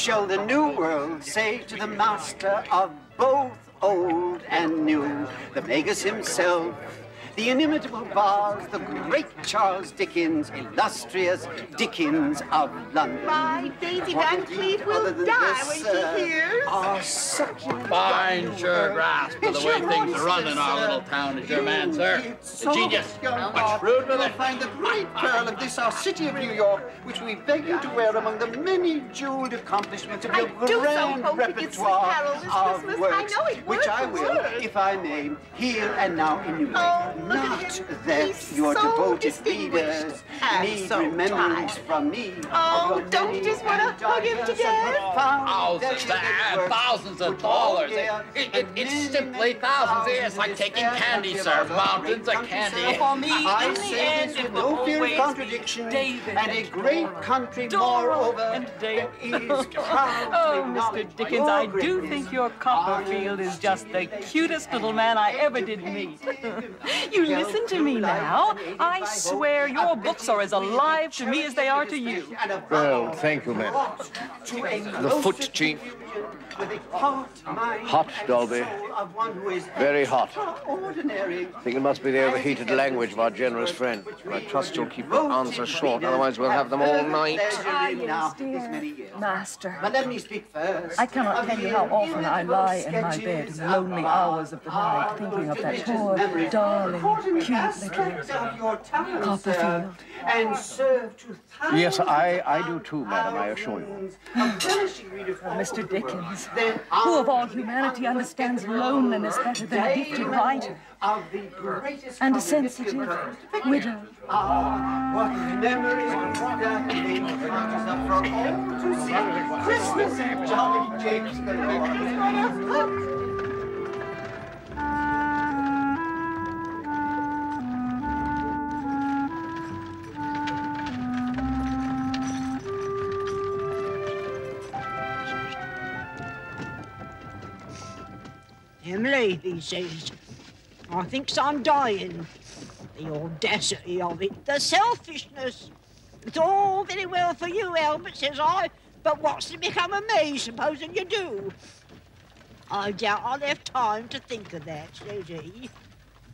shall the new world say to the master of both old and new, the Magus himself, the inimitable Boz, the great Charles Dickens, illustrious Dickens of London. My Daisy Van Cleef will die when she uh, hears. Our succulent Fine, sure grasp of the way things are run in our little town is your man, sir. The genius. But shrewd with You'll it. find the great pearl of this, our city of New York, which we beg you to wear among the many jeweled accomplishments of your do so grand hope he gets repertoire of Christmas. I works, know it, which I will, word. if I may, here and now enumerate. Oh, look at Not that He's your so devoted distinguished readers and need so remembrance tired. from me. Oh, don't you just wanna hug him to diverse and death? Thousands, oh, and thousands of dollars. It, it, it's simply thousands. It's like taking candy, sir. Mountains great of candy. country, sir. For me, I in the say end, this with no fear of contradiction, David and a great Dora. country, Dora moreover, and David. is proud Oh, Mr. Dickens, I do think your Copperfield is just the cutest little man I ever did meet. you listen to me now. I swear your books are as alive to me as they are to you. Well, thank you, ma'am. The foot, Chief. Hot, Dolby. Very hot. I think it must be the overheated language of our generous friend. I trust you'll keep your answer short, otherwise we'll have them all night. Ah, yes, dear. Master, But let me speak first. I cannot of tell you how often I lie in my bed in the lonely hours of the night, thinking of that poor, memories, darling, cute aspects little of your time, Copperfield. and serve to Yes, I, I do too, madam, I assure you. of relishing readers Mr. Dickens, Then who of all humanity understands loneliness better than a gifted writer of the greatest and a sensitive widow? Ah, what memories that they conjures up for all to see. Christmas Jolly James Emily, he says, I thinks I'm dying. The audacity of it, the selfishness. It's all very well for you, Albert, says I, but what's to become of me, supposing you do? I doubt I'll have time to think of that, says he.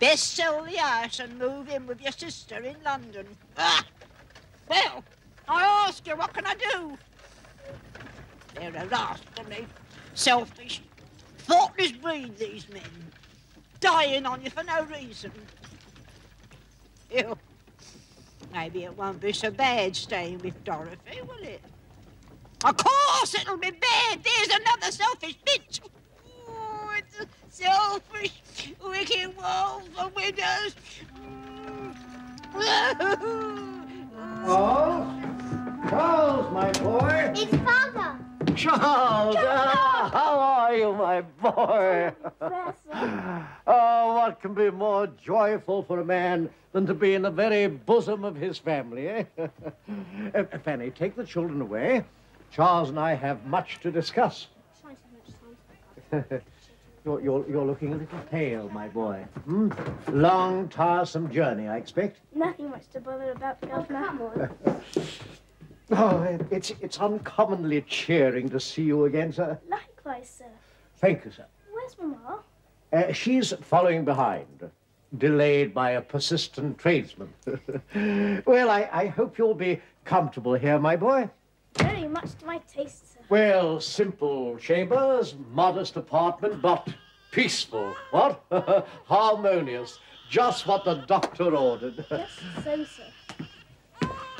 Best sell the house and move in with your sister in London. Ah! Well, I ask you, what can I do? They're a me. Selfish, thoughtless breed, these men. Dying on you for no reason. Ew. Maybe it won't be so bad staying with Dorothy, will it? Of course it'll be bad. There's another selfish bitch. Oh, it's a selfish, wicked world for widows. Oh, Charles, my boy. It's father. Charles, ah, how are you, my boy? oh, what can be more joyful for a man than to be in the very bosom of his family, eh? Uh, Fanny, take the children away. Charles and I have much to discuss. You're, you're, you're looking a little pale, my boy. Hmm? Long, tiresome journey, I expect. Nothing much to bother about, Governor. Oh, it's, it's uncommonly cheering to see you again, sir. Likewise, sir. Thank you, sir. Where's Mamma? Uh, she's following behind, delayed by a persistent tradesman. well, I, I hope you'll be comfortable here, my boy. Very much to my taste, sir. Well, simple chambers, modest apartment, but peaceful. What? Harmonious. Just what the doctor ordered. Just so, sir.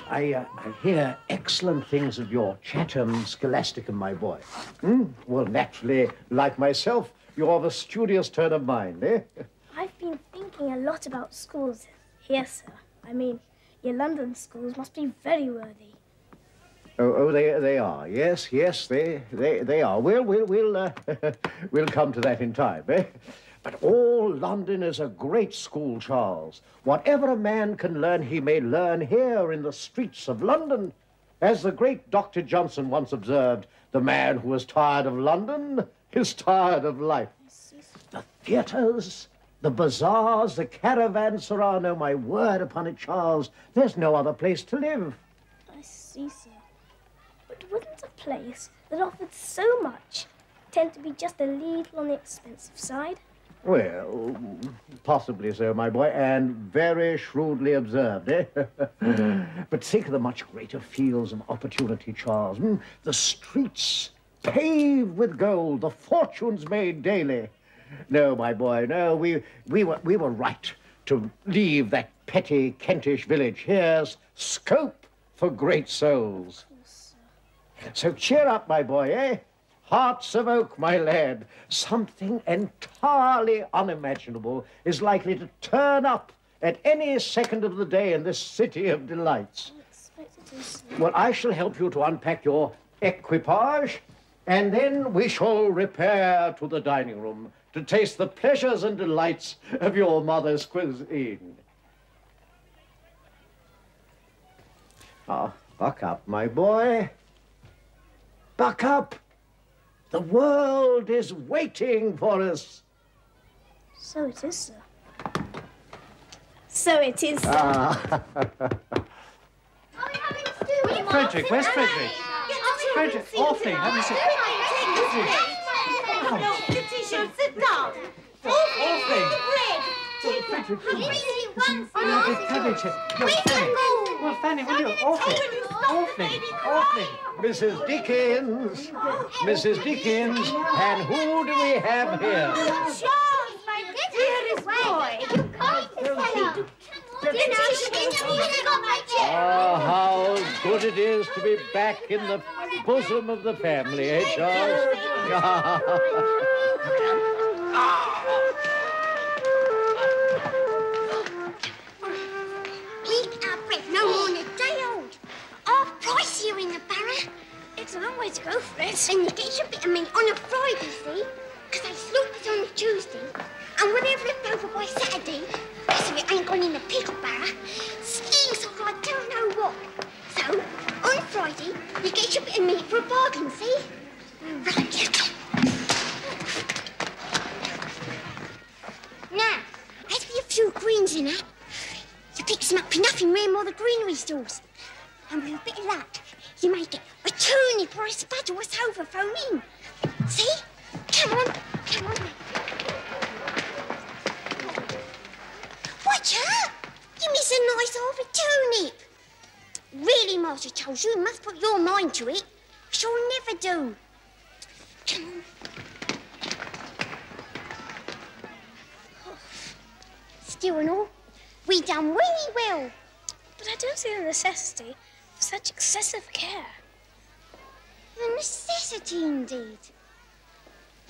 I, uh, I hear excellent things of your Chatham Scholasticum, my boy. Hmm? Well, naturally, like myself, you're of a studious turn of mind, eh? I've been thinking a lot about schools here, sir. I mean, your London schools must be very worthy. Oh, oh, they they are. Yes, yes, they they they are. We'll we'll we'll uh, we'll come to that in time, eh? But all London is a great school, Charles. Whatever a man can learn, he may learn here in the streets of London. As the great Dr. Johnson once observed, the man who is tired of London is tired of life. The theaters, the bazaars, the caravanserai, no, my word upon it, Charles, there's no other place to live. I see, sir. But wouldn't a place that offered so much tend to be just a little on the expensive side? Well, possibly so, my boy, and very shrewdly observed, eh? but think of the much greater fields of opportunity, Charles. Hmm? The streets paved with gold, the fortunes made daily. No, my boy, no, we, we, were, we were right to leave that petty Kentish village. Here's scope for great souls. So cheer up, my boy, eh? Hearts of oak, my lad. Something entirely unimaginable is likely to turn up at any second of the day in this city of delights. Well, I shall help you to unpack your equipage, and then we shall repair to the dining room to taste the pleasures and delights of your mother's cuisine. Ah, buck up, my boy. Buck up. The world is waiting for us. So it is, sir. So it is, sir. Ah. Frederick, where's Frederick? Frederick, Orphy, have you seen... No, Letitia, sit down. Orphy! Frederick, Oh, the cabbage. No, Fanny. Well, Fanny, will you... Orphy! Orphy! Orphy! Mrs. Dickens. Mrs. Dickens. And who do we have here? Charles, my dearest boy. You can't Ah, how good it is to be back in the bosom of the family, eh, Charles? a long way to go, Fred. And you get your bit of meat on a Friday, see? Because they slaughter on a Tuesday. And whatever left over by Saturday, as if it ain't gone in the pickle barra, stinks like I don't know what. So, on Friday, you get your bit of meat for a bargain, see? Right, Now, as for your few greens in it, you pick some up for nothing round all the greenery stores. And with a bit of luck, you may get a turnip or a spud a sofa in. See? Come on, come on. Watch out! You miss a nice half a. Really, Master Charles, you must put your mind to it. Which you'll never do. Come on. Still and all, we done really well. But I don't see the necessity for such excessive care. The necessity, indeed.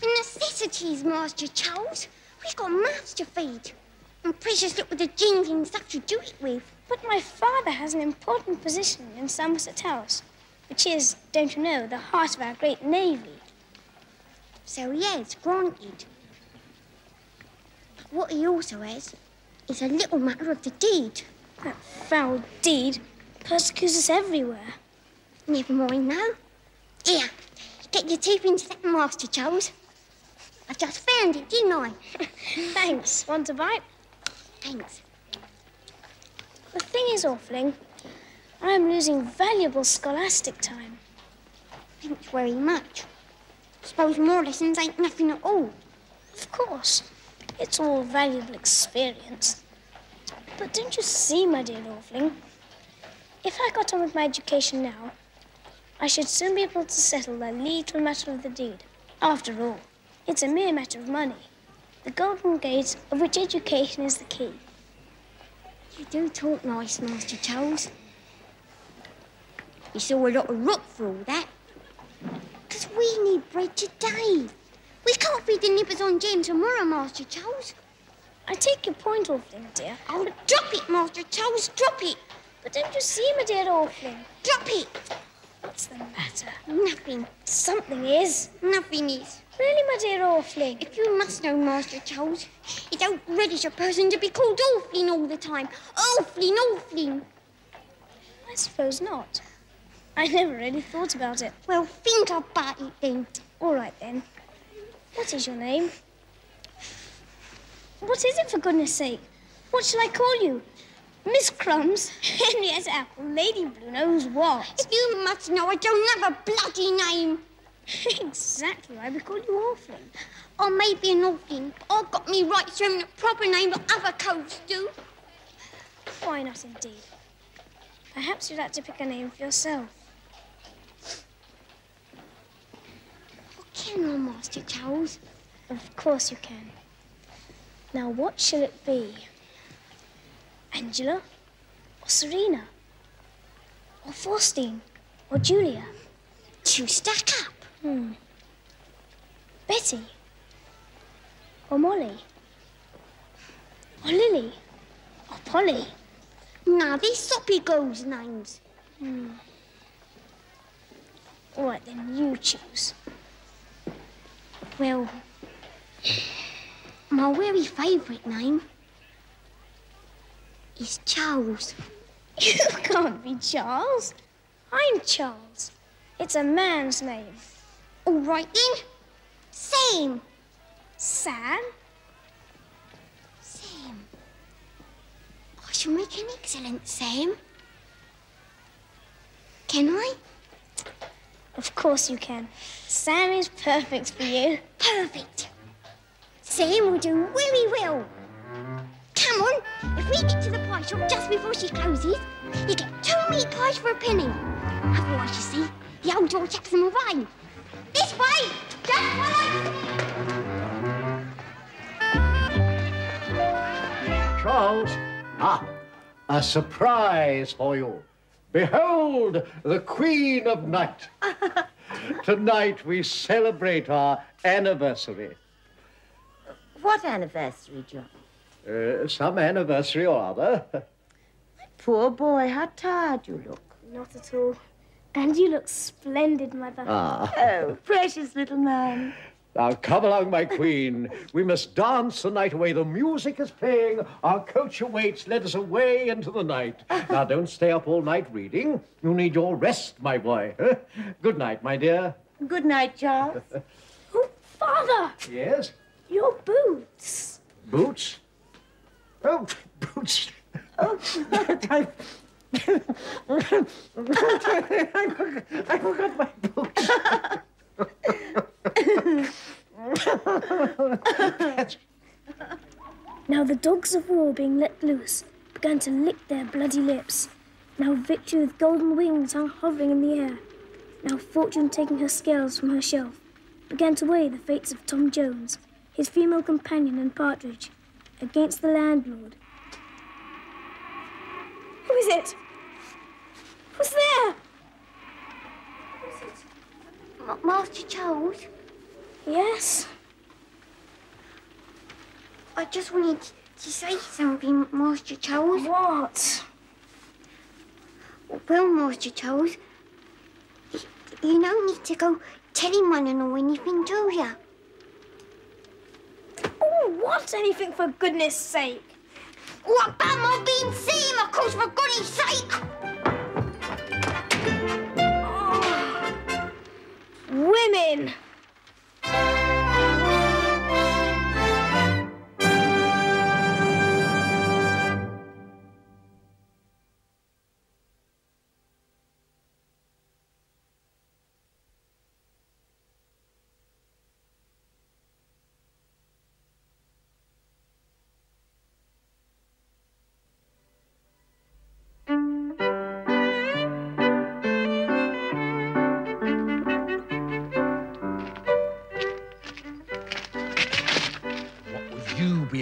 The necessities, Master Charles. We've got mouths to feed. And precious little the jingling stuff to do it with. But my father has an important position in Somerset House, which is, don't you know, the heart of our great navy. So he has, granted. But what he also has is a little matter of the deed. That foul deed persecutes us everywhere. Never mind now. Here, get your teeth into that, Master Charles. I just found it, didn't I? Thanks. Want a bite? Thanks. The thing is, Orfling, I'm losing valuable scholastic time. Thanks very much. Suppose more lessons ain't nothing at all. Of course, it's all valuable experience. But don't you see, my dear Orfling, if I got on with my education now, I should soon be able to settle the little matter of the deed. After all, it's a mere matter of money. The golden gate of which education is the key. You do talk nice, Master Charles. You saw a lot of rock for all that. Because we need bread today. We can't feed the nippers on jam tomorrow, Master Charles. I take your point, Orfling, dear. Oh, drop it, Master Charles, drop it. But don't you see, my dear Orfling? Drop it. What's the matter? Nothing. Something is. Nothing is. Really, my dear Orfling? If you must know, Master Charles, it don't a person to be called Orfling all the time. Orfling, Orfling. I suppose not. I never really thought about it. Well, think about it then. All right, then. What is your name? What is it, for goodness sake? What shall I call you? Miss Crumbs, Henrietta Apple, Lady Blue knows what. If you must know, I don't have a bloody name. exactly why we call you Orphan. I may be an orphan, but I've got me rights to a proper name that other coves do. Why not, indeed? Perhaps you'd like to pick a name for yourself. Can I, Master Charles? Of course you can. Now, what shall it be? Angela? Or Serena? Or Faustine? Or Julia? Two stack up. Hmm. Betty? Or Molly? Or Lily? Or Polly? Now, these soppy girls' names. Hmm. All right, then you choose. Well, my very favourite name is Charles. You can't be Charles. I'm Charles. It's a man's name. All right then. Sam. Sam? Sam. I shall make an excellent Sam. Can I? Of course you can. Sam is perfect for you. Perfect. Sam will do really well. Come on, if we get to the pie shop just before she closes, you get two meat pies for a penny. Otherwise, you see, the old door chucks them away. This way! Just follow! Charles, ah, a surprise for you. Behold, the Queen of Night. Tonight we celebrate our anniversary. What anniversary, John? Uh, some anniversary or other. My poor boy, how tired you look. Not at all. And you look splendid, Mother. Ah. Oh, precious little man. Now come along, my queen. We must dance the night away. The music is playing. Our coach awaits. Let us away into the night. now don't stay up all night reading. You need your rest, my boy. Good night, my dear. Good night, Charles. Oh, Father! Yes? Your boots. Boots? Oh, boots. Oh, I, I forgot my boots. Now the dogs of war being let loose began to lick their bloody lips. Now victory with golden wings hung hovering in the air. Now fortune taking her scales from her shelf began to weigh the fates of Tom Jones, his female companion and partridge, against the landlord. Who is it? Who's there? Ma- Master Charles, Yes. I just wanted to say something, Master Charles. What? Well, Master Charles, you don't need to go telling one and all anything, do ya? Oh, what? Anything for goodness sake. What about my being seen, of course, for goodness sake? Ah, women!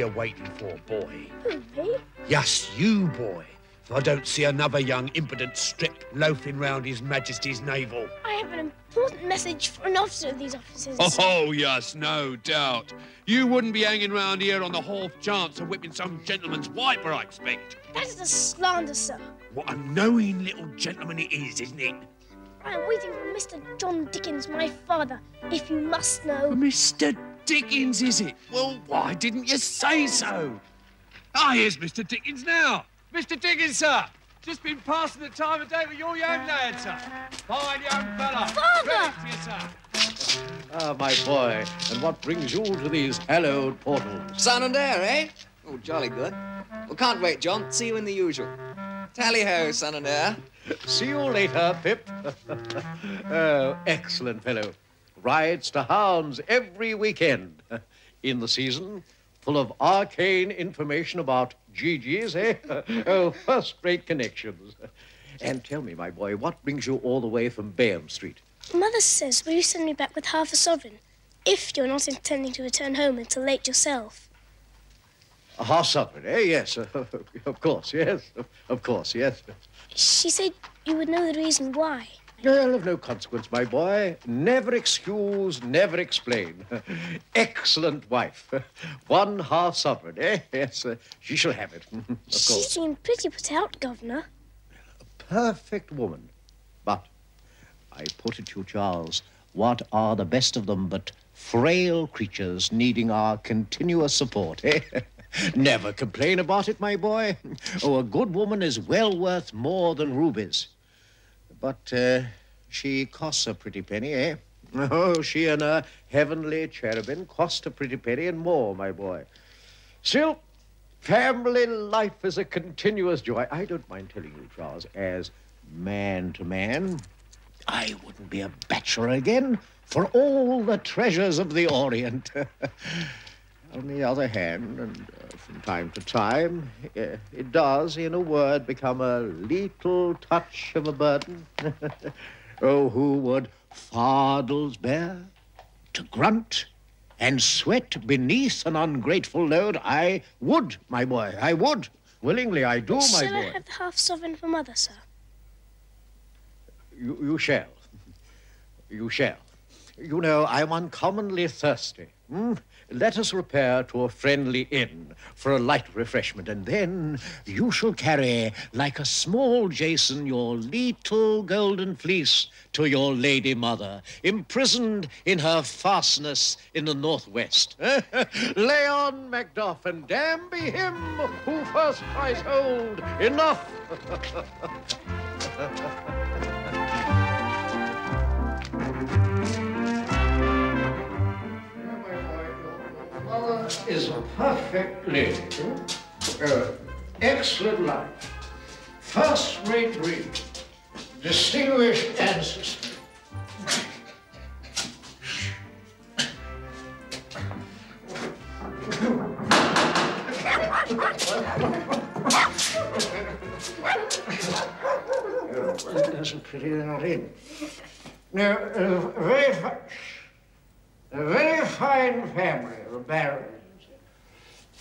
You be awaiting for, boy? Who, me? Yes, you, boy. If I don't see another young impudent strip loafing round His Majesty's naval. I have an important message for an officer of these officers. Oh, yes, no doubt. You wouldn't be hanging round here on the half chance of whipping some gentleman's wiper, I expect. That is a slander, sir. What a knowing little gentleman it is, isn't it? I am waiting for Mr. John Dickens, my father, if you must know. Mr. Dickens, is it? Well, why didn't you say so? Ah, here's Mr. Dickens now. Mr. Dickens, sir. Just been passing the time of day with your young lad, sir. Fine young fella. Father! Credit to you, sir. Ah, my boy, and what brings you to these hallowed portals? Son and heir, eh? Oh, jolly good. Well, can't wait, John. See you in the usual. Tally ho, son and heir. See you later, Pip. oh, excellent fellow. Rides to hounds every weekend. In the season, full of arcane information about Gigi's, eh? oh, first-rate connections. And tell me, my boy, what brings you all the way from Bayham Street? Mother says, will you send me back with half a sovereign? If you're not intending to return home until late yourself. A half sovereign, eh? Yes, of course, yes. Of course, yes. She said you would know the reason why. Well, of no consequence, my boy. Never excuse, never explain. Excellent wife. One half sovereign, eh? Yes, uh, she shall have it. of She seemed pretty put out, Governor. A perfect woman. But I put it to you, Charles, what are the best of them but frail creatures needing our continuous support, eh? Never complain about it, my boy. Oh, a good woman is well worth more than rubies. But uh, she costs a pretty penny, eh? Oh, she and her heavenly cherubim cost a pretty penny and more, my boy. Still, family life is a continuous joy. I don't mind telling you, Charles, as man to man, I wouldn't be a bachelor again for all the treasures of the Orient. On the other hand, and uh, from time to time, uh, it does, in a word, become a little touch of a burden. oh, who would fardels bear, to grunt and sweat beneath an ungrateful load? I would, my boy, I would. Willingly, I do, my Shall I boy. have the half sovereign for Mother, sir? You, you shall. You shall. You know, I'm uncommonly thirsty. hmm? Let us repair to a friendly inn for a light refreshment, and then you shall carry, like a small Jason, your little golden fleece to your lady mother, imprisoned in her fastness in the northwest. Lay on, Macduff, and damn be him who first cries hold. Enough! is a perfect lady. Uh, excellent life. First-rate breed. Distinguished ancestry. There's a pretty little inn. Now, uh, very a very fine family, Barons.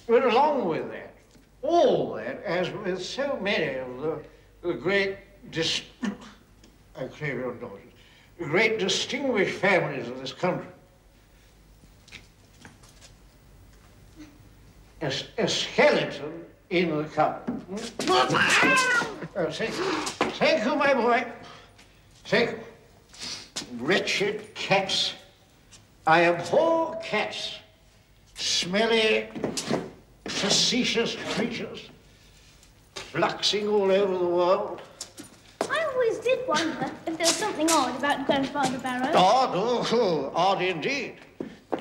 But along with that, all that, as with so many of the, the great, dis- I crave your indulgence, the great distinguished families of this country, a skeleton in the cupboard. Hmm? Oh, thank you. Thank you, my boy. Thank you. Wretched cats. I abhor cats. Smelly, facetious creatures. Fluxing all over the world. I always did wonder if there was something odd about Grandfather Barrow. Odd, oh, odd indeed.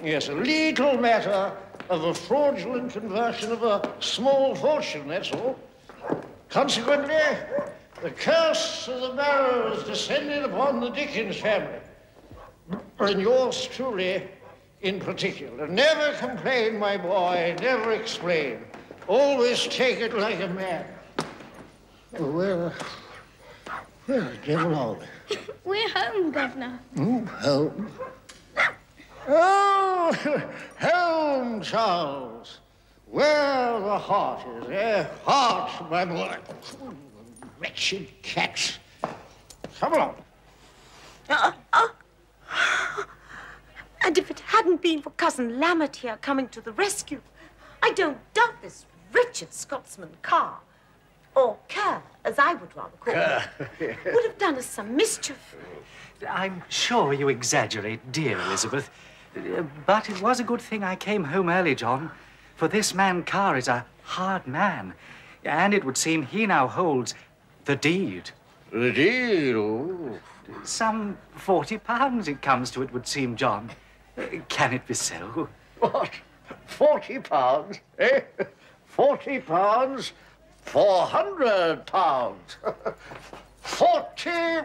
Yes, a little matter of a fraudulent conversion of a small fortune, that's all. Consequently, the curse of the Barrows descended upon the Dickens family. And yours truly in particular. Never complain, my boy, never explain. Always take it like a man. Oh, where the devil we? We're home, Governor. Mm, home. Oh, home, Charles. Where the heart is, eh? Heart, my boy. Wretched cats. Come along. Uh, uh, and if it hadn't been for Cousin Lamert here coming to the rescue, I don't doubt this wretched Scotsman Carr, or Kerr, as I would rather call him, would have done us some mischief. I'm sure you exaggerate, dear Elizabeth. But it was a good thing I came home early, John. For this man Carr is a hard man. And it would seem he now holds the deed. The deed? Oh. Some forty pounds it comes to, it would seem, John. Can it be so? What? Forty pounds, eh? Forty pounds, four hundred pounds. Forty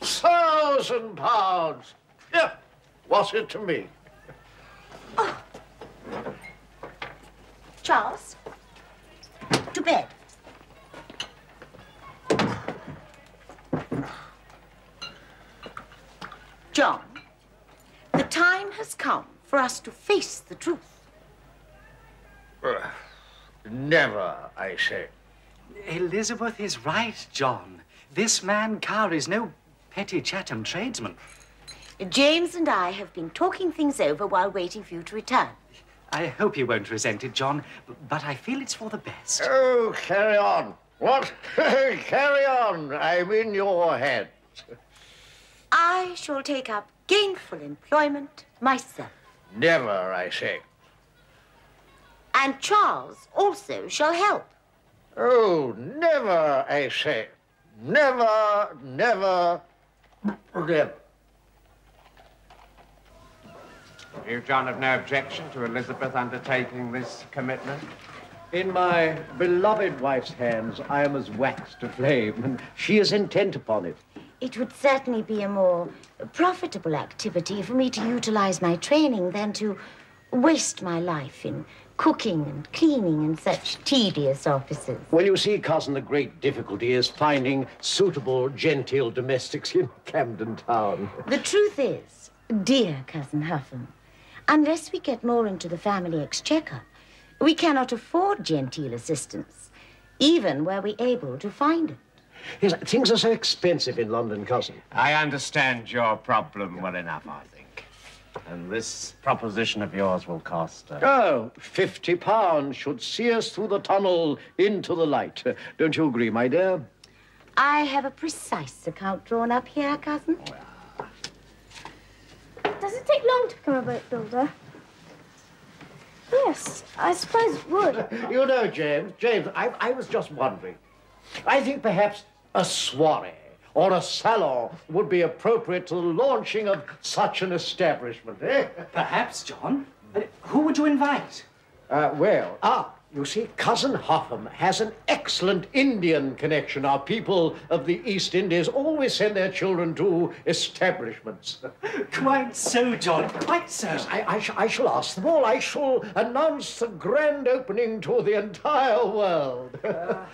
thousand pounds. Yeah, what's it to me? Charles, to bed. John, the time has come for us to face the truth. Never, I say. Elizabeth is right, John. This man Carr is no petty Chatham tradesman. James and I have been talking things over while waiting for you to return. I hope you won't resent it, John, but I feel it's for the best. Oh, carry on. What? carry on. I'm in your head. I shall take up gainful employment myself. Never, I say. And Charles also shall help. Oh, never, I say. Never, never, never. You, John, have no objection to Elizabeth undertaking this commitment? In my beloved wife's hands, I am as wax to flame, and she is intent upon it. It would certainly be a more profitable activity for me to utilize my training than to waste my life in cooking and cleaning and such tedious offices. Well, you see, cousin, the great difficulty is finding suitable, genteel domestics in Camden Town. The truth is, dear cousin Huffam, unless we get more into the family exchequer, we cannot afford genteel assistance, even were we able to find it. Yes, things are so expensive in London, cousin. I understand your problem well enough, I think. And this proposition of yours will cost. Uh... Oh, 50 pounds should see us through the tunnel into the light. Uh, Don't you agree, my dear? I have a precise account drawn up here, cousin. Does it take long to become a boat builder? Yes, I suppose it would. You know, James, James, I, I was just wondering. I think perhaps a soiree or a salon would be appropriate to the launching of such an establishment, eh? Perhaps, John. But Who would you invite? Uh, well, ah, you see, Cousin Huffam has an excellent Indian connection. Our people of the East Indies always send their children to establishments. Quite so, John, quite so. I, I, sh- I shall ask them all. I shall announce the grand opening to the entire world.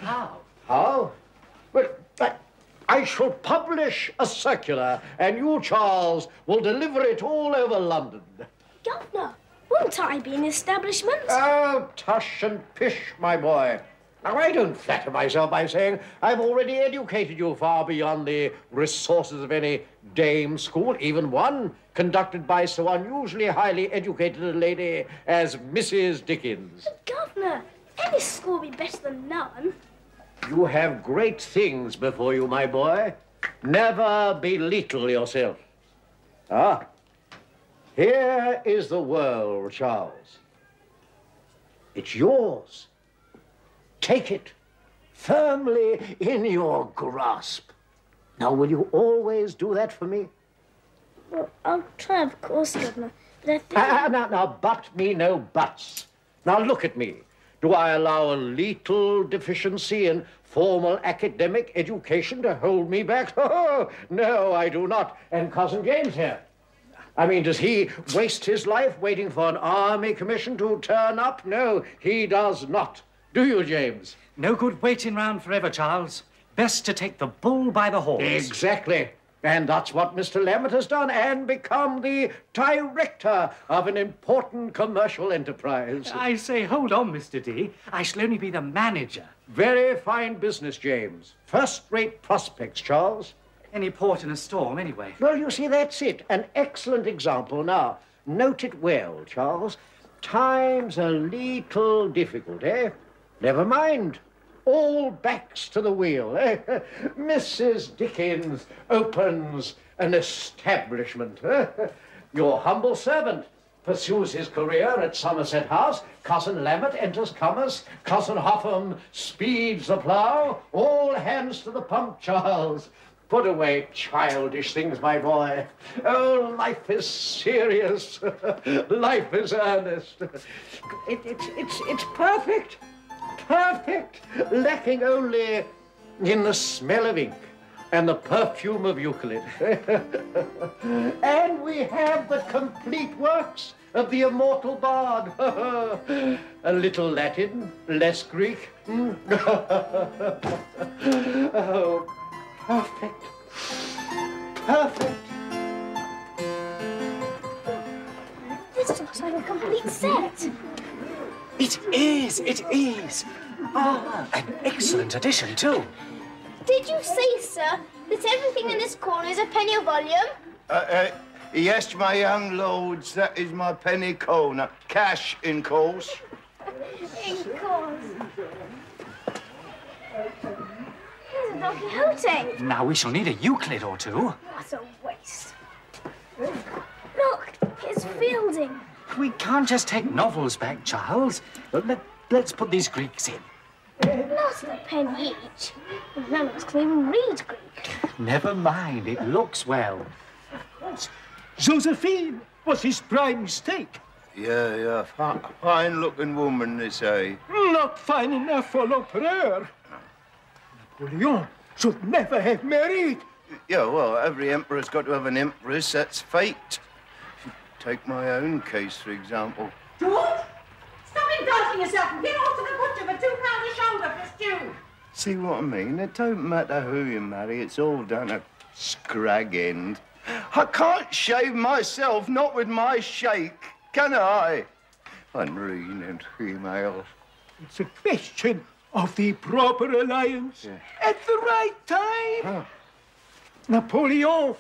how? How? Well, I, I shall publish a circular, and you, Charles, will deliver it all over London. Governor, won't I be in establishment? Oh, tush and pish, my boy. Now, I don't flatter myself by saying I've already educated you far beyond the resources of any dame school, even one conducted by so unusually highly educated a lady as Mrs. Dickens. But, Governor, any school be better than none. You have great things before you, my boy. Never belittle yourself. Ah, here is the world, Charles. It's yours. Take it firmly in your grasp. Now, will you always do that for me? Well, I'll try, of course, Governor. But I think... Ah, now, now, but me no buts. Now, look at me. Do I allow a little deficiency in formal academic education to hold me back? Oh, no, I do not. And Cousin James here. I mean, does he waste his life waiting for an army commission to turn up? No, he does not. Do you, James? No good waiting round forever, Charles. Best to take the bull by the horns. Exactly. And that's what Mr. Lamert has done and become the director of an important commercial enterprise. I say, hold on, Mr. D. I shall only be the manager. Very fine business, James. First-rate prospects, Charles. Any port in a storm, anyway. Well, you see, that's it. An excellent example. Now, note it well, Charles. Time's a little difficult, eh? Never mind. All backs to the wheel? Mrs. Dickens opens an establishment. Your humble servant pursues his career at Somerset House. Cousin Lamert enters commerce. Cousin Huffam speeds the plough. All hands to the pump, Charles. Put away childish things, my boy. Oh, life is serious. life is earnest. It, it's, it's, it's perfect. Perfect, lacking only in the smell of ink and the perfume of Euclid. and we have the complete works of the immortal bard. A little Latin, less Greek. Mm. oh, perfect. Perfect. This looks like a complete set. It is, it is. Ah, an excellent addition, too. Did you say, sir, that everything in this corner is a penny a volume? Uh, uh, yes, my young lords, that is my penny corner. Cash, in course. In course. Here's a Don Quixote. Now we shall need a Euclid or two. What a waste. Look, it's Fielding. We can't just take novels back, Charles. Let, let's put these Greeks in. Not a penny each. None of us can even read Greek. Never mind, it looks well. Josephine was his prime mistake. Yeah, yeah. Fi- Fine-looking woman, they say. Not fine enough for l'empereur. Napoleon should never have married. Yeah, well, every emperor's got to have an empress. That's fate. Take my own case, for example. George, stop indulging yourself and get off to the butcher for two pounds a shoulder for stew. See what I mean? It don't matter who you marry, it's all down a scrag end. I can't shave myself, not with my shake, can I? Unreasoned female. It's a question of the proper alliance at the right time. Napoleon,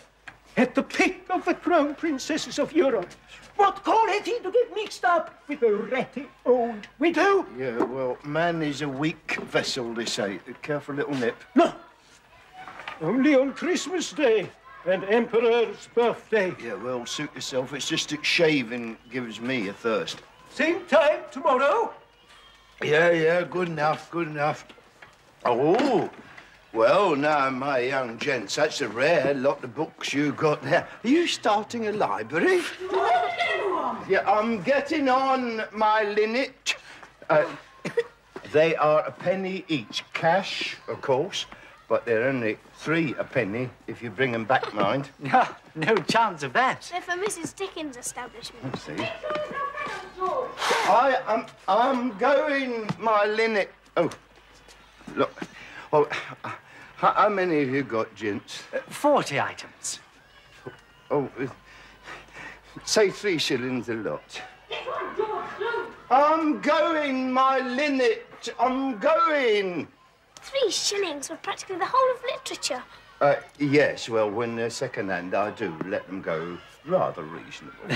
at the peak of the crown princesses of Europe. What call had he to get mixed up with a ratty old widow? Yeah, well, man is a weak vessel, they say. Careful little nip. No. Only on Christmas Day and Emperor's birthday. Yeah, well, suit yourself. It's just that shaving gives me a thirst. Same time tomorrow. Yeah, yeah, good enough, good enough. Oh, well, now, my young gents, that's a rare lot of books you got there. Are you starting a library? Yeah, I'm getting on, my linnet. Uh, they are a penny each. Cash, of course, but they're only three a penny if you bring them back, mind. no chance of that. They're for Mrs. Dickens' establishment. See? I am I'm going, my linnet. Oh, look. Oh, how, how many have you got, gents? Forty items. Oh, uh, say three shillings a lot. I'm going, my linnet. I'm going. Three shillings for practically the whole of literature. Uh, yes, well, when they're second-hand, I do let them go rather reasonable.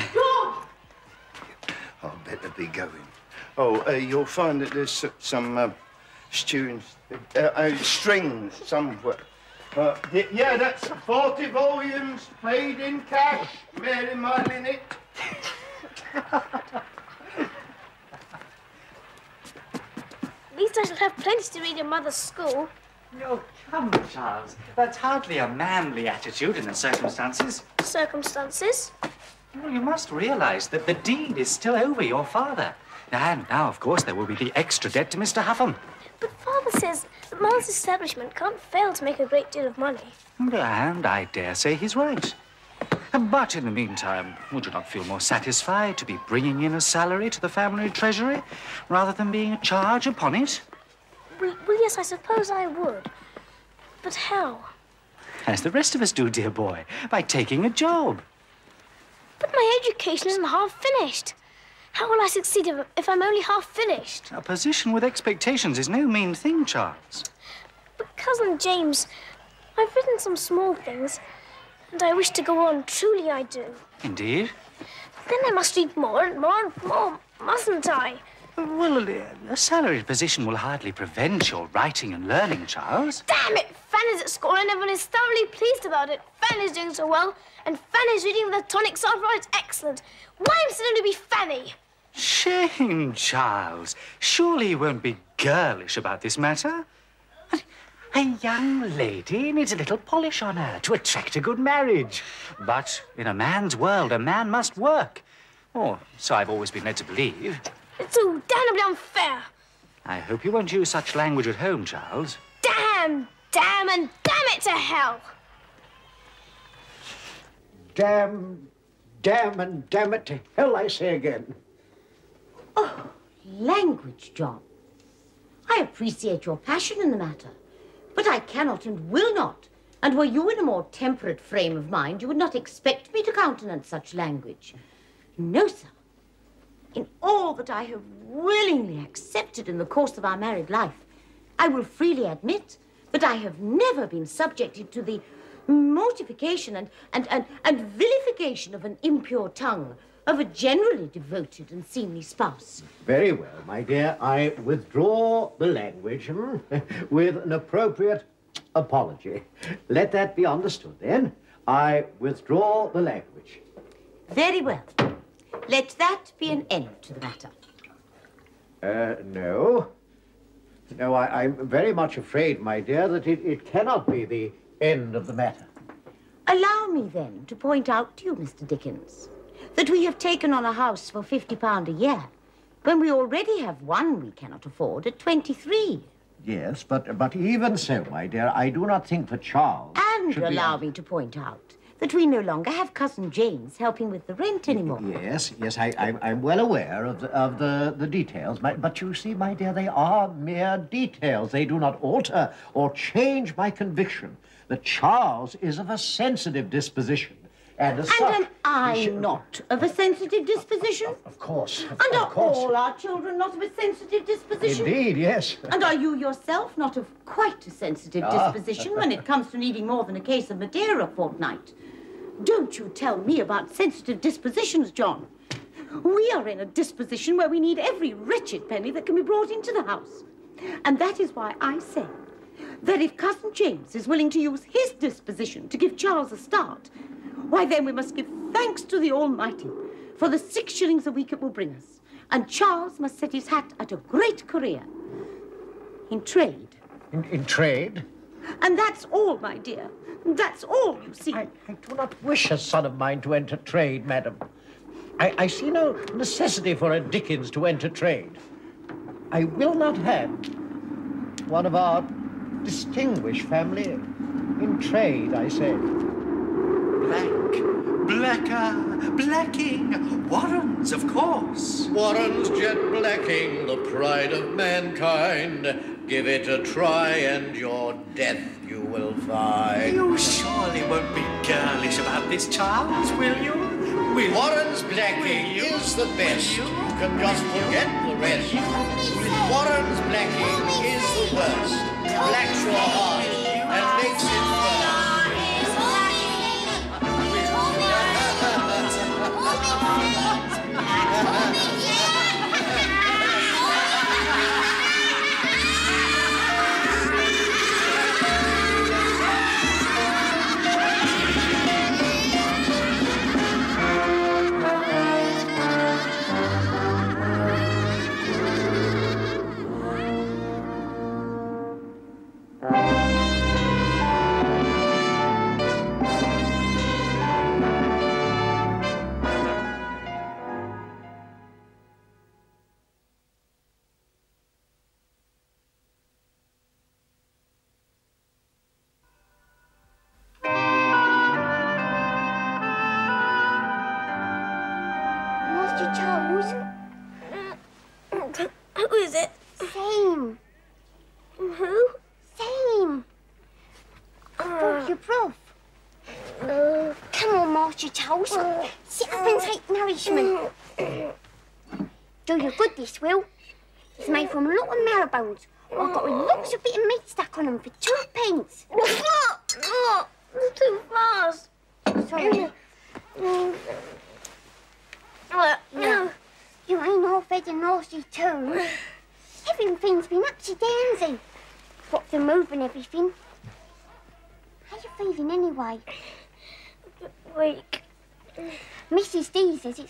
I'll better be going. Oh, uh, you'll find that there's some uh, stewing, uh, uh, strings somewhere. Uh, y- yeah, that's 40 volumes paid in cash, Mary Marlinette. At least I shall have plenty to read in Mother's school. Oh, come, Charles. That's hardly a manly attitude in the circumstances. Circumstances? Well, you must realize that the deed is still over your father. And now, of course, there will be the extra debt to Mr. Huffam. But Father says that Mother's establishment can't fail to make a great deal of money. And I dare say he's right. But in the meantime, would you not feel more satisfied to be bringing in a salary to the family treasury rather than being a charge upon it? Well, well, yes, I suppose I would. But how? As the rest of us do, dear boy, by taking a job. But my education isn't half finished. How will I succeed if, if I'm only half finished? A position with expectations is no mean thing, Charles. But, Cousin James, I've written some small things, and I wish to go on. Truly, I do. Indeed. Then I must read more and more and more, mustn't I? Well, uh, a salaried position will hardly prevent your writing and learning, Charles. Damn it! Fanny's at school and everyone is thoroughly pleased about it. Fanny's doing so well, and Fanny's reading the tonic sol-fa. It's excellent. Why must it only be Fanny? Shame, Charles. Surely you won't be girlish about this matter. A young lady needs a little polish on her to attract a good marriage. But in a man's world, a man must work. Or so I've always been led to believe. It's so damnably unfair. I hope you won't use such language at home, Charles. Damn, damn, and damn it to hell! Damn, damn, and damn it to hell, I say again. Oh, language, John. I appreciate your passion in the matter, but I cannot and will not. And were you in a more temperate frame of mind, you would not expect me to countenance such language. No, sir. In all that I have willingly accepted in the course of our married life, I will freely admit that I have never been subjected to the mortification and, and, and, and vilification of an impure tongue of a generally devoted and seemly spouse. Very well, my dear. I withdraw the language hmm, with an appropriate apology. Let that be understood, then. I withdraw the language. Very well. Let that be an end to the matter. Uh, no. No, I, I'm very much afraid, my dear, that it, it cannot be the end of the matter. Allow me, then, to point out to you, Mr. Dickens, that we have taken on a house for £50 a year, when we already have one we cannot afford at 23 Yes, but, but even so, my dear, I do not think that Charles And should be allow un- me to point out that we no longer have Cousin James helping with the rent anymore. Yes, yes, I, I'm, I'm well aware of the, of the, the details, my, but you see, my dear, they are mere details. They do not alter or change my conviction that Charles is of a sensitive disposition. And, And am I should- not of a sensitive disposition? Of course. Of, And of are course. all our children not of a sensitive disposition? Indeed, yes. And are you yourself not of quite a sensitive Ah. disposition when it comes to needing more than a case of Madeira a fortnight? Don't you tell me about sensitive dispositions, John. We are in a disposition where we need every wretched penny that can be brought into the house. And that is why I say that if Cousin James is willing to use his disposition to give Charles a start, why then we must give thanks to the Almighty for the six shillings a week it will bring us. And Charles must set his hat at a great career in trade. In, in trade? And that's all, my dear. That's all, you see. I, I do not wish a son of mine to enter trade, madam. I, I see no necessity for a Dickens to enter trade. I will not have one of our distinguished family in trade, I say. Black, blacker, blacking, Warrens, of course. Warren's jet blacking, the pride of mankind. Give it a try and your death you will find. You surely won't be girlish about this, Charles, will you? Will Warren's blacking is the best. You can just forget the rest. With Warren's blacking is the worst. Blacks your heart and makes it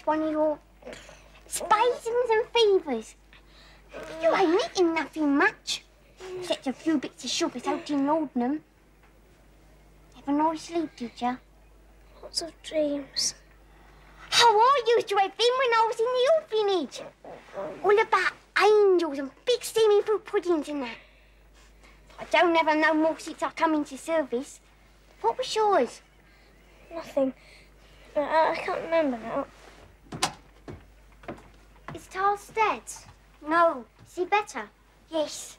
one of your spasms and fevers. You ain't eating nothing much. Except a few bits of sugar soaked in laudanum. Have a nice sleep, did you? Lots of dreams. How I used to have been when I was in the orphanage. All about angels and big steaming fruit puddings and that. I don't ever know more since I come into service. What was yours? Nothing. I, I can't remember now. Charles dead? No. Is he better? Yes.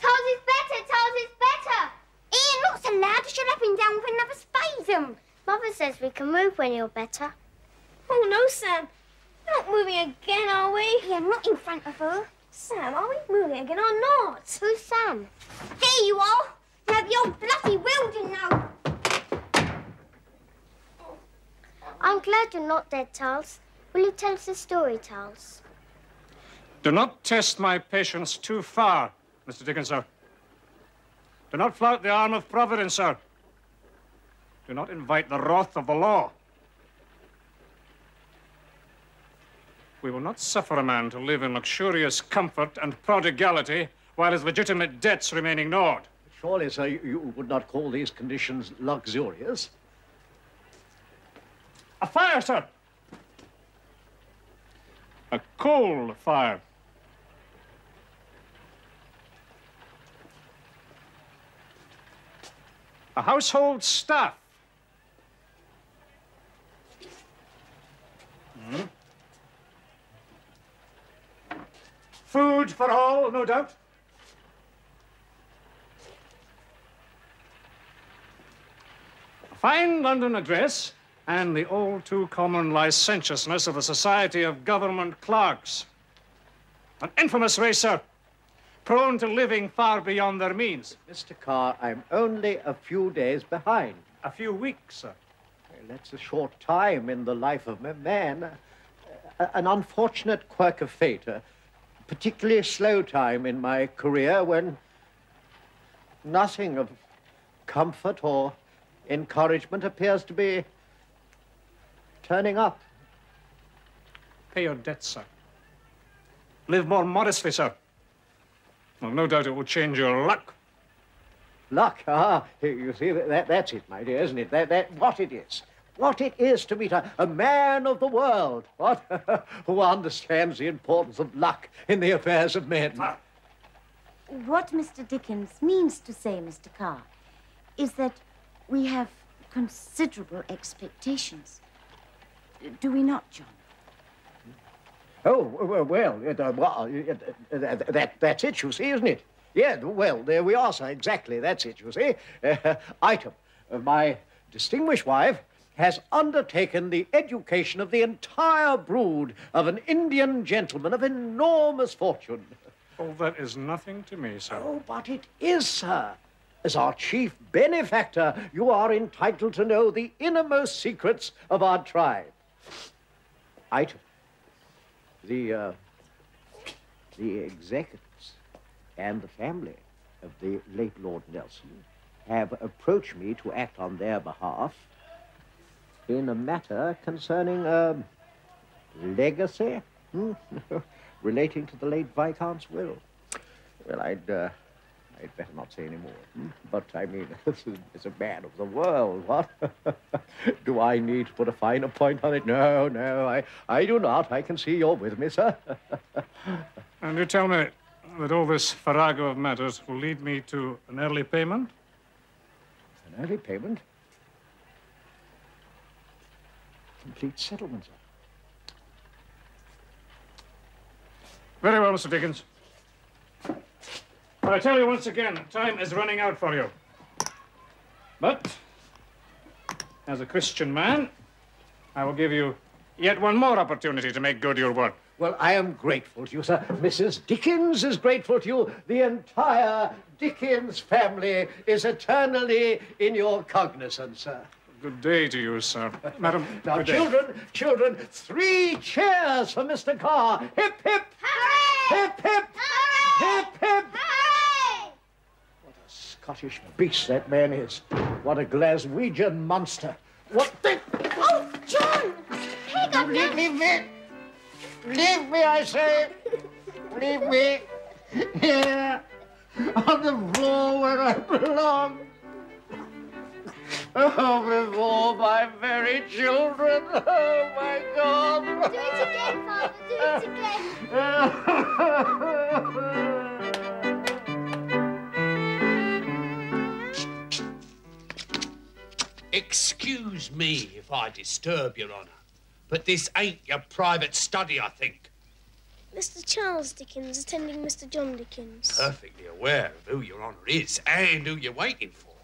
Charles is better! Charles is better! Ian, not so loud. You should have him down with another spasm. Mother says we can move when you're better. Oh, no, Sam. Not moving again, are we? Yeah, not in front of her. Sam, are we moving again or not? Who's Sam? There you are. Now the old bloody Wilden now. I'm glad you're not dead, Charles. Will you tell us a story, Charles? Do not test my patience too far, Mr. Dickens, sir. Do not flout the arm of Providence, sir. Do not invite the wrath of the law. We will not suffer a man to live in luxurious comfort and prodigality while his legitimate debts remain ignored. Surely, sir, you, you would not call these conditions luxurious. A fire, sir. A coal fire. A household staff. Hmm. Food for all, no doubt. A fine London address and the all too common licentiousness of the Society of Government Clerks. An infamous race, sir, prone to living far beyond their means. Mr. Carr, I'm only a few days behind. A few weeks, sir. Well, that's a short time in the life of a man. An unfortunate quirk of fate, a particularly slow time in my career when nothing of comfort or encouragement appears to be turning up. Pay your debts, sir. Live more modestly, sir. Well, no doubt it will change your luck. Luck, ah, you see, that, that's it, my dear, isn't it? That, that, what it is. What it is to meet a, a man of the world, what? Who understands the importance of luck in the affairs of men. What Mr. Dickens means to say, Mr. Carr, is that we have considerable expectations. Do we not, John? Oh, well, uh, uh, uh, that, that's it, you see, isn't it? Yeah, well, there we are, sir. Exactly, that's it, you see. Uh, item. My distinguished wife has undertaken the education of the entire brood of an Indian gentleman of enormous fortune. Oh, that is nothing to me, sir. Oh, but it is, sir. As our chief benefactor, you are entitled to know the innermost secrets of our tribe. Item. The, uh, the executors and the family of the late Lord Nelson have approached me to act on their behalf in a matter concerning a legacy hmm, relating to the late Viscount's will. Well, I'd, uh, I'd better not say any more. hmm? But I mean, this is, it's a man of the world, what? do I need to put a finer point on it? No, no, I, I do not. I can see you're with me, sir. And you tell me that all this farrago of matters will lead me to an early payment? An early payment? Complete settlement, sir. Very well, Mr. Dickens. But I tell you once again, time is running out for you. But, as a Christian man, I will give you yet one more opportunity to make good your word. Well, I am grateful to you, sir. Mrs. Dickens is grateful to you. The entire Dickens family is eternally in your cognizance, sir. Good day to you, sir. Madam, Now, good day. children, children, three cheers for Mr. Carr. Hip, hip. Hip, hip. Hip, hip. What a Scottish beast that man is. What a Glaswegian monster. What the... Oh, John! Hang on, Leave me, Vic. Leave me, I say. Leave me. Here. On the floor where I belong. Oh, before my very children. Oh, my God. Do it again, Father. Do it again. Excuse me if I disturb, Your Honour, but this ain't your private study, I think. Mr. Charles Dickens attending Mr. John Dickens. Perfectly aware of who Your Honour is and who you're waiting for.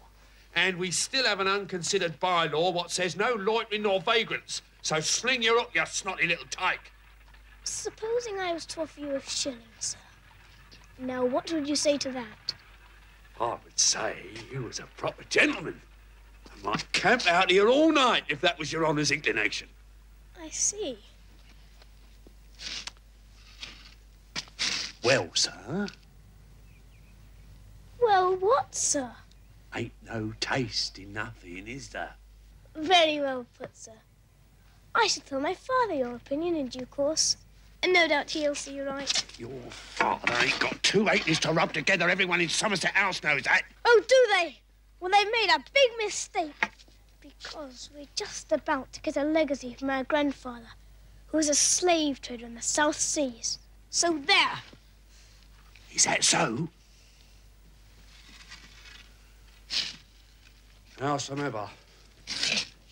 And we still have an unconsidered bylaw what says no loitering nor vagrants. So sling your hook, you snotty little tyke. Supposing I was to offer you a shilling, sir. Now, what would you say to that? I would say you was a proper gentleman. I might camp out here all night if that was Your Honour's inclination. I see. Well, sir, Well, what, sir? ain't no taste in nothing, is there? Very well put, sir. I should tell my father your opinion in due course. And no doubt he'll see you right. Your father ain't got two acres to rub together. Everyone in Somerset House knows that. Oh, do they? Well, they've made a big mistake. Because we're just about to get a legacy from our grandfather, who was a slave trader in the South Seas. So there. Is that so? Howsomever,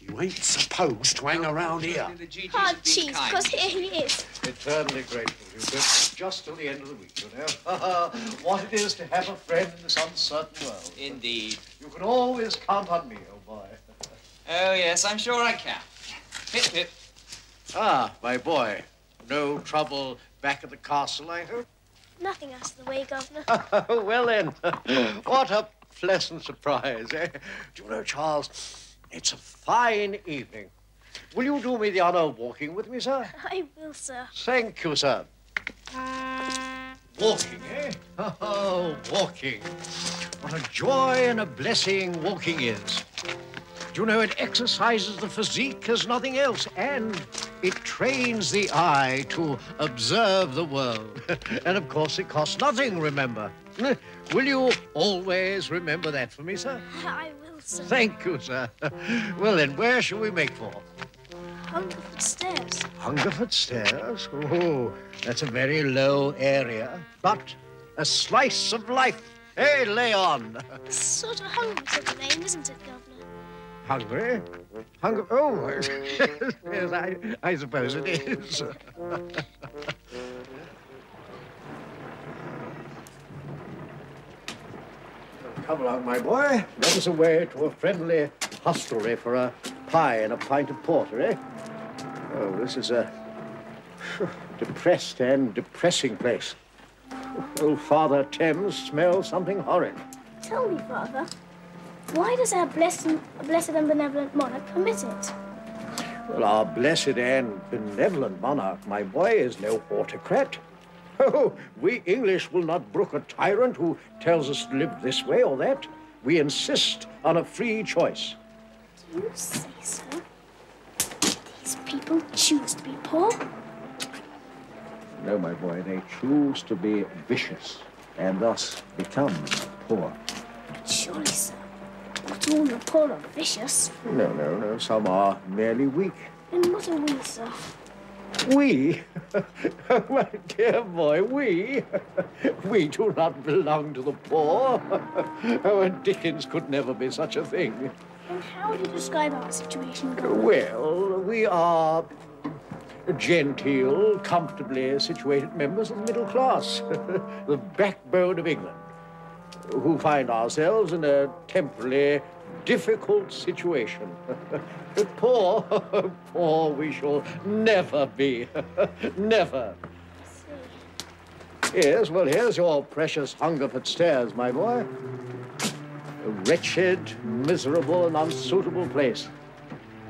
you ain't supposed to hang around here. Hard cheese, because here he is. Eternally grateful, Hubert. Just till the end of the week, you know. what it is to have a friend in this uncertain world. Indeed. You can always count on me, old boy. Oh, yes, I'm sure I can. Pip, pip. Ah, my boy. No trouble back at the castle, I hope? Nothing else in the way, Governor. well, then, what a pleasant surprise, eh? Do you know, Charles, it's a fine evening. Will you do me the honor of walking with me, sir? I will, sir. Thank you, sir. Walking, eh? Oh, walking. What a joy and a blessing walking is. Do you know, it exercises the physique as nothing else, and it trains the eye to observe the world. and of course, it costs nothing, remember. Will you always remember that for me, sir? I will, sir. Thank you, sir. Well, then, where shall we make for? Hungerford Stairs. Hungerford Stairs? Oh, that's a very low area, but a slice of life. Hey, lay on. Sort of hungry sort of name, isn't it, Governor? Hungry? Hungry? Oh, yes, I, I suppose it is. Come along, my boy. Let us away to a friendly hostelry for a pie and a pint of porter, eh? Oh, this is a depressed and depressing place. Old Father Thames smells something horrid. Tell me, Father, why does our blessed, blessed and benevolent monarch permit it? Well, our blessed and benevolent monarch, my boy, is no autocrat. We English will not brook a tyrant who tells us to live this way or that. We insist on a free choice. Do you say so? These people choose to be poor? No, my boy, they choose to be vicious and thus become poor. Surely, sir, not all the poor are vicious. No, no, no, some are merely weak. And what are we, sir? We? my dear boy, we? We do not belong to the poor. Oh, and Dickens could never be such a thing. And how would you describe our situation? Well, we are genteel, comfortably situated members of the middle class, the backbone of England, who find ourselves in a temporarily difficult situation. poor, poor we shall never be, never. Yes, well, here's your precious Hungerford Stairs, my boy. A wretched, miserable, and unsuitable place.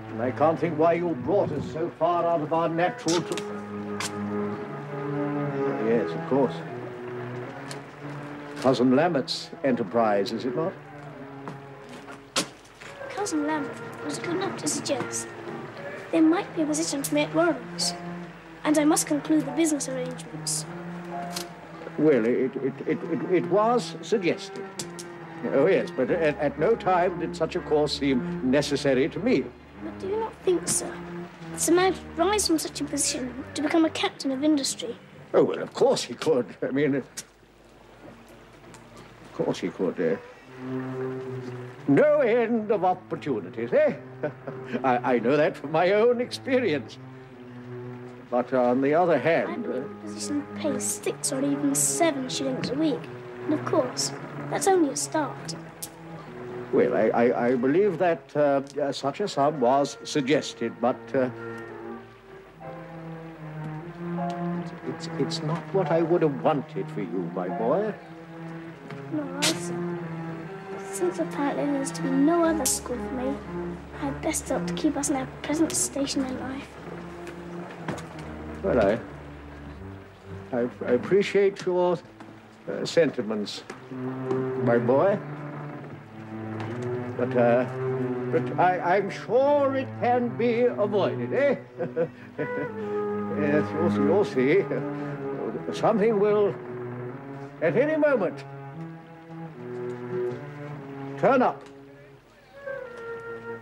And I can't think why you brought us so far out of our natural... Yes, of course. Cousin Lamert's enterprise, is it not? Cousin Lamert was good enough to suggest there might be a position for me at Warren's. And I must conclude the business arrangements. Well, it, it, it, it, it was suggested. Oh, yes, but at, at no time did such a course seem necessary to me. But do you not think, sir, that a man rise from such a position to become a captain of industry? Oh, well, of course he could. I mean, of course he could. Uh, no end of opportunities, eh? I, I know that from my own experience. But on the other hand, uh, Position pays six or even seven shillings a week. And of course, that's only a start. well, I, I, I believe that uh, uh, such a sum was suggested, but uh, it's, it's not what I would have wanted for you, my boy. No, I see. Since apparently there's to be no other school for me, I best help to keep us in our present station in life. Well, I, I, I appreciate your uh, sentiments, my boy. But, uh, but I, I'm sure it can be avoided, eh? yes, you'll, you'll see. Something will, at any moment, turn up.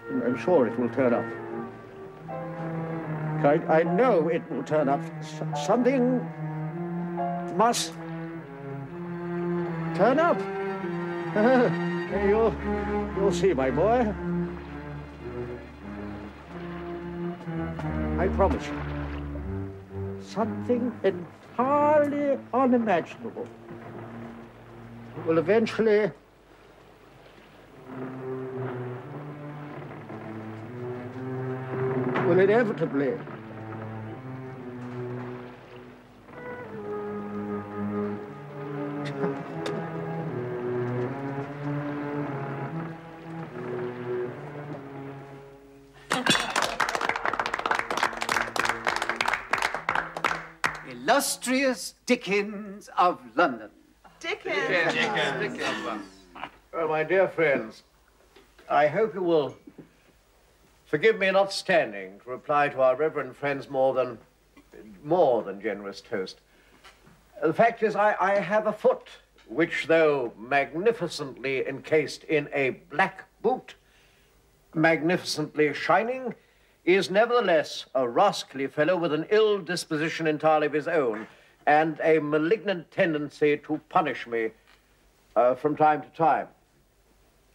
I'm sure it will turn up. I, I know it will turn up. S- something must turn up. you'll, you'll see, my boy. I promise you. Something entirely unimaginable will eventually will inevitably Illustrious Dickens of London. Dickens. Well, my dear friends, I hope you will forgive me not standing to reply to our reverend friend's more than more than generous toast. The fact is, I, I have a foot which, though magnificently encased in a black boot, magnificently shining, is nevertheless a rascally fellow with an ill disposition entirely of his own and a malignant tendency to punish me uh, from time to time.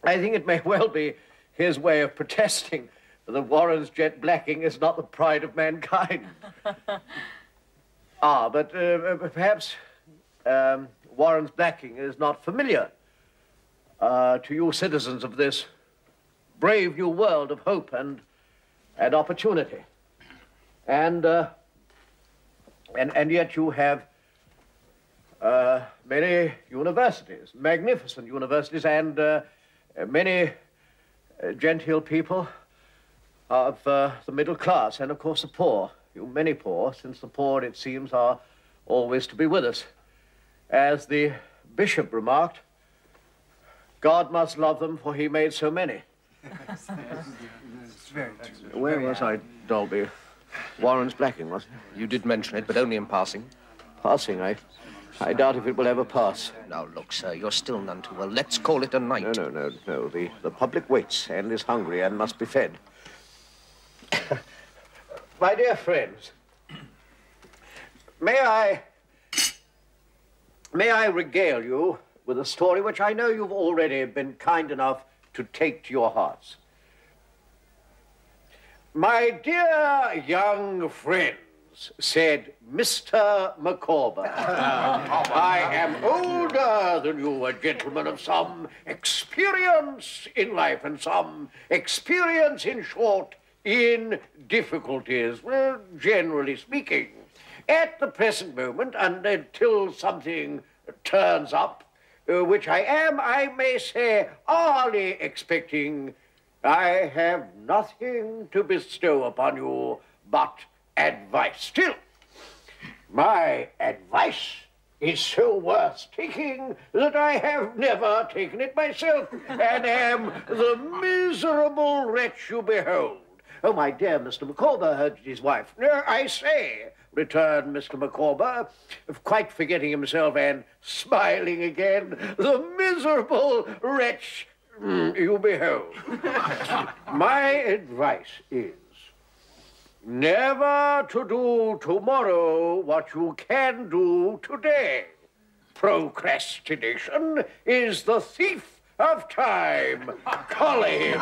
I think it may well be his way of protesting that Warren's jet blacking is not the pride of mankind. ah, but uh, perhaps um, Warren's blacking is not familiar uh, to you citizens of this brave new world of hope and, and opportunity. And, uh, and, and yet you have uh, many universities, magnificent universities, and uh, many uh, genteel people of uh, the middle class, and of course the poor. You many poor, since the poor, it seems, are always to be with us. As the bishop remarked, God must love them, for he made so many. Where was I, Dolby? Warren's blacking, was it? You did mention it, but only in passing. Passing, I, I doubt if it will ever pass. Now, look, sir, you're still none too well. Let's call it a night. No, no, no, no. The, the public waits and is hungry and must be fed. My dear friends, may I, may I regale you with a story which I know you've already been kind enough to take to your hearts. My dear young friends, said Mr. Micawber, I am older than you, a gentleman of some experience in life and some experience, in short, in difficulties, well, generally speaking. At the present moment, and until something turns up, uh, which I am, I may say, hourly expecting, I have nothing to bestow upon you but advice. Still, my advice is so worth taking that I have never taken it myself and am the miserable wretch you behold. Oh, my dear Mr. Micawber, urged his wife. No, I say, returned Mr. Micawber, quite forgetting himself and smiling again, the miserable wretch mm, you behold. my advice is Never to do tomorrow what you can do today. Procrastination is the thief of time. Collar him.